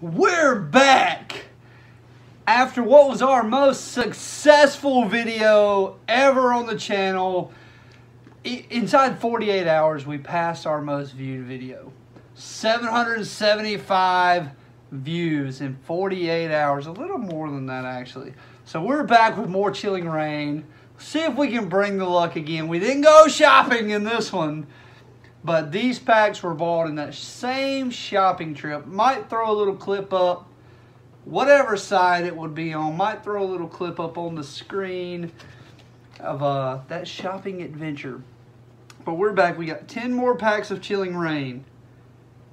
We're back after what was our most successful video ever on the channel. Inside 48 hours, we passed our most viewed video. 775 views in 48 hours, a little more than that actually. So we're back with more Chilling Reign. See if we can bring the luck again. We didn't go shopping in this one. But these packs were bought in that same shopping trip. Might throw a little clip up, whatever side it would be on. Might throw a little clip up on the screen of uh, that shopping adventure. But we're back. We got 10 more packs of Chilling Reign.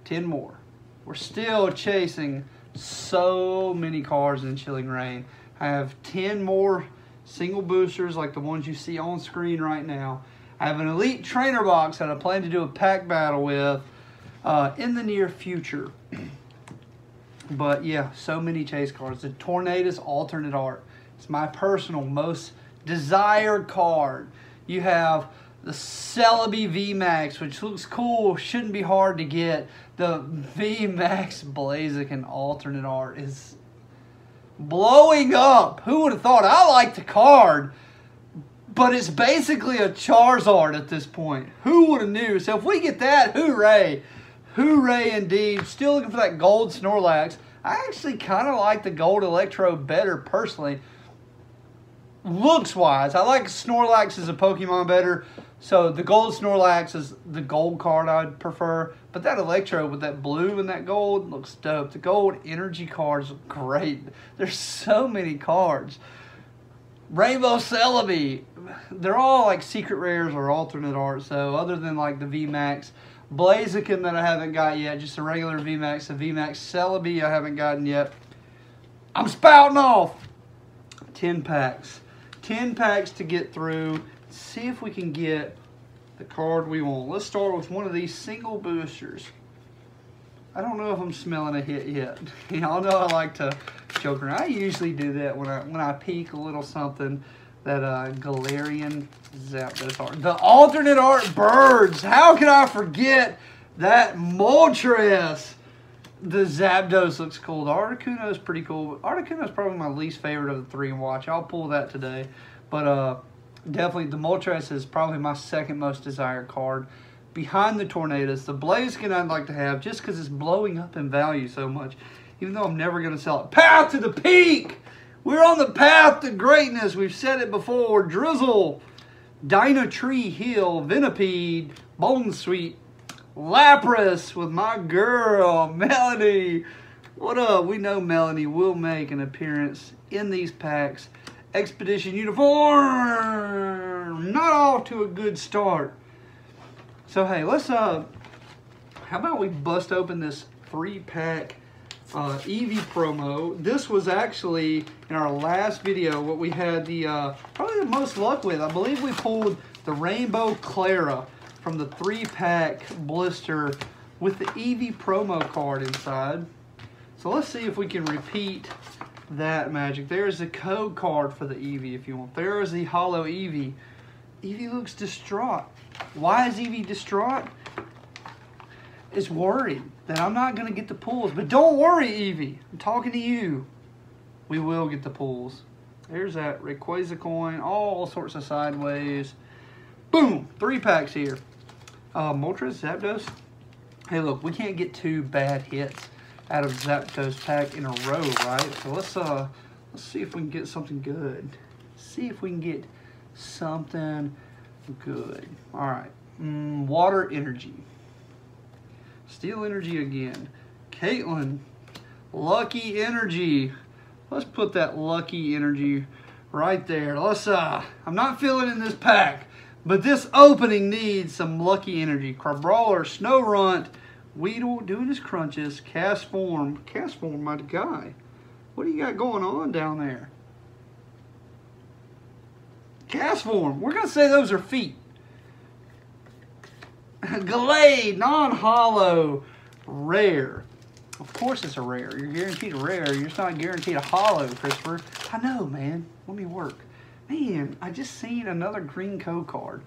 10 more. We're still chasing so many cars in Chilling Reign. I have 10 more single boosters like the ones you see on screen right now. I have an elite trainer box that I plan to do a pack battle with uh, in the near future. but yeah, so many chase cards. The Tornadus alternate art. It's my personal most desired card. You have the Celebi VMAX, which looks cool, shouldn't be hard to get. The VMAX Blaziken alternate art is blowing up. Who would have thought? I like the card, but it's basically a Charizard at this point. Who would have knew? So if we get that, hooray. Hooray indeed. Still looking for that gold Snorlax. I actually kind of like the gold Electro better personally. Looks wise, I like Snorlax as a Pokemon better. So the gold Snorlax is the gold card I'd prefer. But that Electro with that blue and that gold looks dope. The gold energy cards look great. There's so many cards. Rainbow Celebi. They're all like secret rares or alternate art. So other than like the VMAX. Blaziken that I haven't got yet. Just a regular VMAX. The VMAX Celebi I haven't gotten yet. I'm spouting off. 10 packs. 10 packs to get through. See if we can get the card we want. Let's start with one of these single boosters. I don't know if I'm smelling a hit yet. Y'all know I like to joke around. I usually do that when I when I peek a little something that uh, Galarian Zapdos art. The alternate art birds. How can I forget that Moltres? The Zapdos looks cool. The Articuno is pretty cool. Articuno is probably my least favorite of the three and watch. I'll pull that today. But uh, definitely the Moltres is probably my second most desired card. Behind the Tornadus, the Blaziken I'd like to have just because it's blowing up in value so much. Even though I'm never going to sell it. Path to the peak! We're on the path to greatness. We've said it before. Drizzile, Dynatree Hill, Venipede, Bounsweet, Lapras with my girl, Melony. What up? We know Melony will make an appearance in these packs. Expedition Uniform! Not off to a good start. So, hey, let's, uh, how about we bust open this three pack uh, Eevee promo. This was actually in our last video what we had the uh, probably the most luck with. I believe we pulled the Rainbow Klara from the three pack blister with the Eevee promo card inside. So let's see if we can repeat that magic. There's the code card for the Eevee if you want. There is the hollow Eevee. Eevee looks distraught. Why is Eevee distraught? Is worried that I'm not going to get the pulls. But don't worry, Eevee. I'm talking to you. We will get the pulls. There's that Rayquaza coin. All sorts of sideways. Boom. Three packs here. Uh, Moltres, Zapdos. Hey, look. We can't get two bad hits out of Zapdos pack in a row, right? So let's uh let's see if we can get something good. See if we can get something good. All right. Mm, water energy. Steel energy again. Caitlin. Lucky energy. Let's put that lucky energy right there. Let's uh I'm not feeling in this pack, but this opening needs some lucky energy. Crabrawler, Snorunt, Weedle doing his crunches, Castform. Cast form, my guy. What do you got going on down there? Castform. We're gonna say those are feet. Glade, non-hollow, rare. Of course it's a rare. You're guaranteed a rare. You're just not guaranteed a hollow, Christopher. I know, man. Let me work. Man, I just seen another green code card.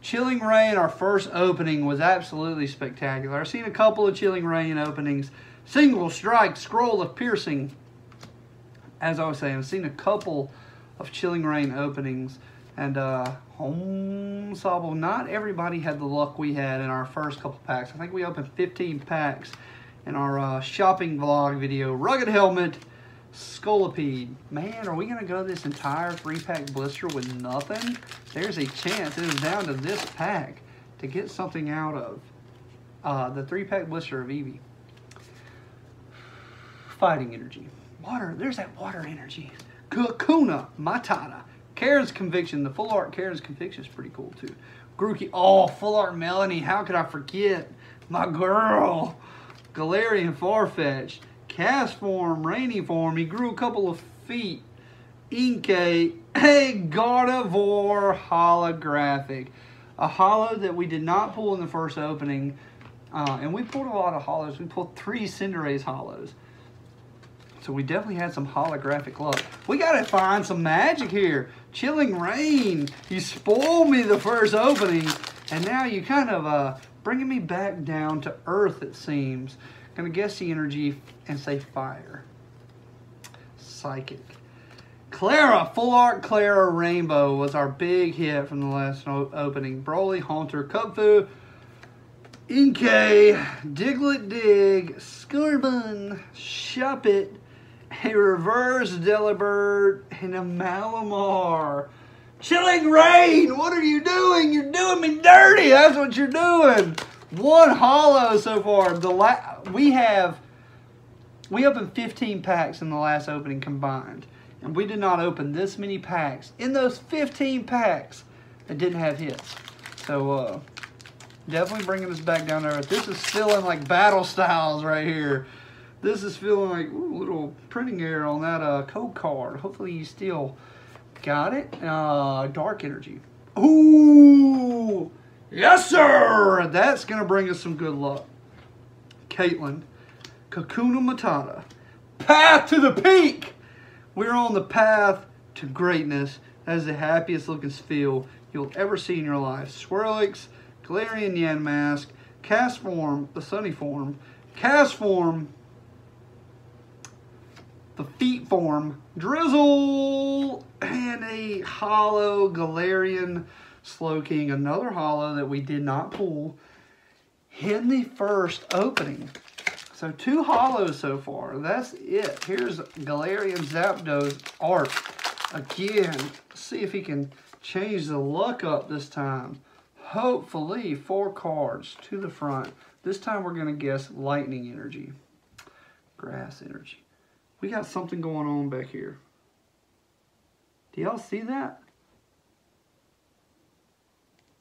Chilling Reign, our first opening, was absolutely spectacular. I've seen a couple of Chilling Reign openings. Single strike, scroll of piercing. As I was saying, I've seen a couple of Chilling Reign openings. And uh, Home Sabo, not everybody had the luck we had in our first couple packs. I think we opened 15 packs in our uh, shopping vlog video. Rugged Helmet, Scolipede. Man, are we going to go this entire three-pack blister with nothing? There's a chance it is down to this pack to get something out of uh, the three-pack blister of Eevee. Fighting energy. Water, there's that water energy. Kakuna Matata. Karen's Conviction. The full art Karen's Conviction is pretty cool too. Grookey. Oh, full art Melony. How could I forget? My girl. Galarian Farfetch, Castform, Rainy Form. He grew a couple of feet. Inkay. A Gardevoir holographic. A hollow that we did not pull in the first opening. Uh, and we pulled a lot of hollows. We pulled three Cinderace hollows. So we definitely had some holographic luck. We got to find some magic here. Chilling Reign, You spoiled me the first opening. And now you kind of uh, bringing me back down to earth, it seems. Gonna guess the energy and say fire. Psychic. Klara, Full Art Klara Rainbow was our big hit from the last opening. Broly, Haunter, Kubfu, Inkay, Diglett Dig, Scorbun, Shuppet, a reverse Delibird, and a Malamar. Chilling Reign, what are you doing? You're doing me dirty. That's what you're doing. One hollow so far. The la we have we opened 15 packs in the last opening combined. And we did not open this many packs in those 15 packs that didn't have hits. So uh definitely bringing this back down there. This is still in like battle styles right here. This is feeling like ooh, little printing error on that uh, code card. Hopefully you still got it. Uh, dark energy. Ooh, yes sir. That's gonna bring us some good luck. Caitlin, Kakuna Matata, path to the peak. We're on the path to greatness. That is the happiest looking Spheal you'll ever see in your life. Swirlix, Galarian Yamask, Castform, the Sunny form, Castform, the feet form, Drizzile, and a hollow Galarian Slowking, another hollow that we did not pull in the first opening. So two hollows so far. That's it. Here's Galarian Zapdos art. Again, see if he can change the luck up this time. Hopefully, four cards to the front. This time we're going to guess lightning energy. Grass energy. We got something going on back here. Do y'all see that?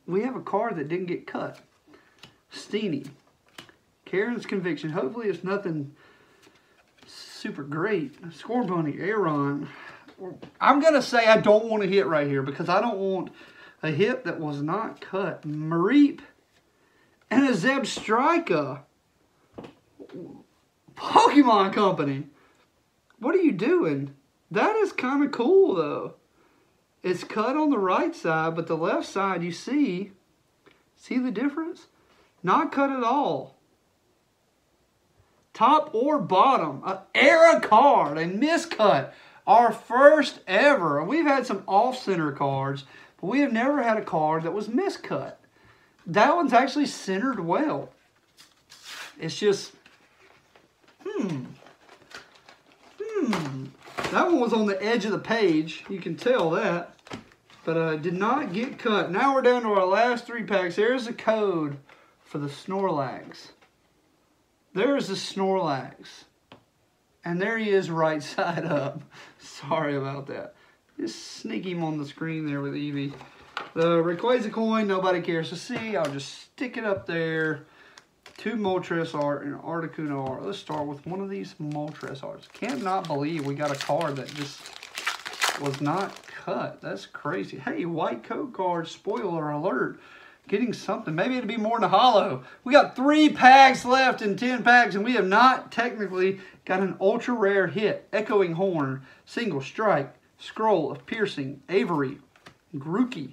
We have a card that didn't get cut. Steenee. Karen's Conviction. Hopefully it's nothing super great. Scorbunny, Aaron. I'm going to say I don't want to hit right here because I don't want a hit that was not cut. Mareep and a Zebstrika. Pokemon Company. What are you doing? That is kind of cool though. It's cut on the right side, but the left side you see, see the difference? Not cut at all. Top or bottom, an era card, a miscut. Our first ever. We've had some off-center cards, but we have never had a card that was miscut. That one's actually centered well. It's just, hmm. That one was on the edge of the page. You can tell that. But uh, did not get cut. Now we're down to our last three packs. There's the code for the Snorlax. There's the Snorlax. And there he is right side up. Sorry about that. Just sneak him on the screen there with Eevee. The Rayquaza coin, nobody cares to see. I'll just stick it up there. Two Moltres art and Articuno art. Let's start with one of these Moltres arts. Can't not believe we got a card that just was not cut. That's crazy. Hey, white code card, spoiler alert. Getting something. Maybe it'd be more than a hollow. We got three packs left in 10 packs, and we have not technically got an ultra rare hit. Echoing Horn, Single Strike, Scroll of Piercing, Avery, Grookey,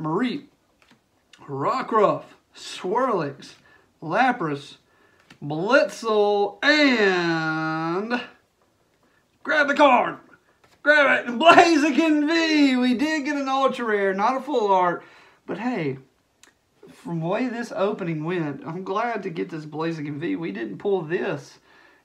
Mareep, Rockruff, Swirlix, Lapras, Blitzle, and grab the card. Grab it. Blaziken V. We did get an ultra rare, not a full art. But hey, from the way this opening went, I'm glad to get this Blaziken V. We didn't pull this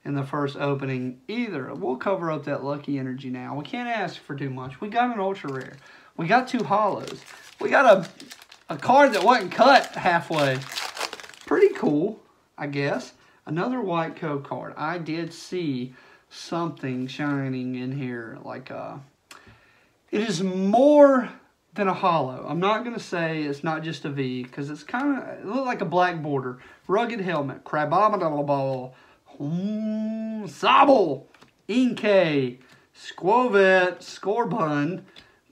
in the first opening either. We'll cover up that lucky energy now. We can't ask for too much. We got an ultra rare. We got two hollows. We got a, a card that wasn't cut halfway. Pretty cool, I guess. Another white code card. I did see something shining in here. Like, uh, it is more than a hollow. I'm not going to say it's not just a V because it's kind of, it looks like a black border. Rugged helmet. Crabominable. Mm, Sobble. Inkay. Skwovet. Scorbun.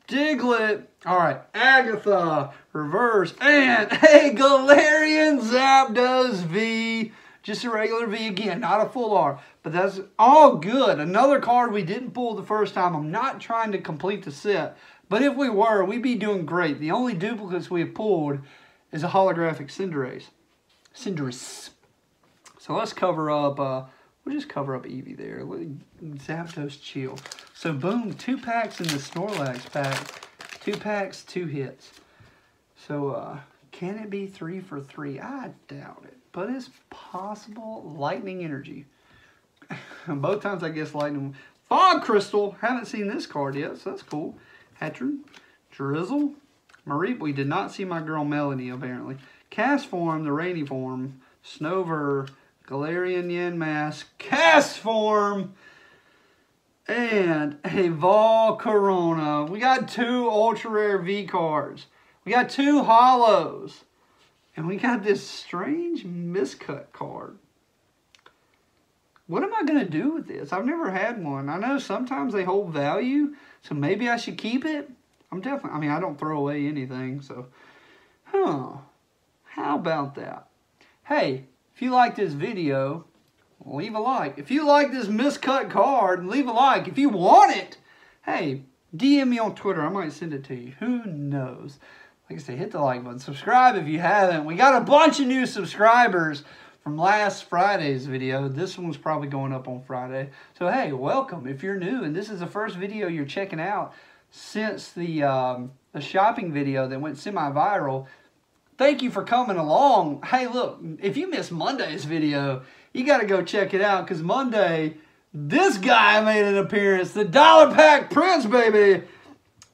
Diglett. All right. Agatha. Reverse. And a Galarian Zapdos V. Just a regular V again, not a full R. But that's all good. Another card we didn't pull the first time. I'm not trying to complete the set. But if we were, we'd be doing great. The only duplicates we have pulled is a holographic Cinderace. Cinderace. So let's cover up, uh, we'll just cover up Eevee there. Zapdos Chill. So boom, two packs in the Snorlax pack. Two packs, two hits. So uh, can it be three for three? I doubt it. But it's possible. Lightning Energy. Both times I guess Lightning. Fog Crystal. Haven't seen this card yet, so that's cool. Hatron. Drizzile. Marie. We did not see my girl Melony, apparently. Castform, the rainy form. Snover. Galarian Yamask. Castform. And a Volcarona. We got two ultra rare V cards. We got two hollows. And we got this strange miscut card. What am I going to do with this? I've never had one. I know sometimes they hold value, so maybe I should keep it. I'm definitely, I mean, I don't throw away anything, so, huh. How about that? Hey, if you like this video, leave a like. If you like this miscut card, leave a like. If you want it, hey, DM me on Twitter. I might send it to you. Who knows? Like I say, hit the like button. Subscribe if you haven't. We got a bunch of new subscribers from last Friday's video. This one's probably going up on Friday. So, hey, welcome. If you're new and this is the first video you're checking out since the, um, the shopping video that went semi-viral, thank you for coming along. Hey, look, if you missed Monday's video, you got to go check it out because Monday, this guy made an appearance. The Dollar Pack Prince, baby.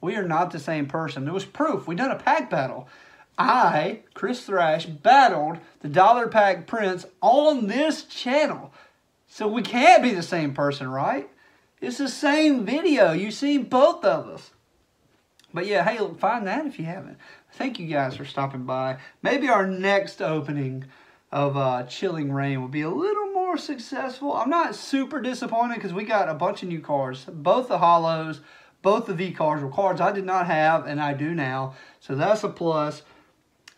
We are not the same person. There was proof. We done a pack battle. I, Chris Thrash, battled the Dollar Pack Prince on this channel. So we can't be the same person, right? It's the same video. You've seen both of us. But yeah, hey, find that if you haven't. Thank you guys for stopping by. Maybe our next opening of uh, Chilling Reign will be a little more successful. I'm not super disappointed because we got a bunch of new cars. Both the hollows, both the V cards were cards I did not have and I do now. So that's a plus.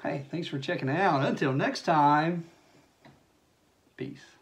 Hey, thanks for checking out. Until next time, peace.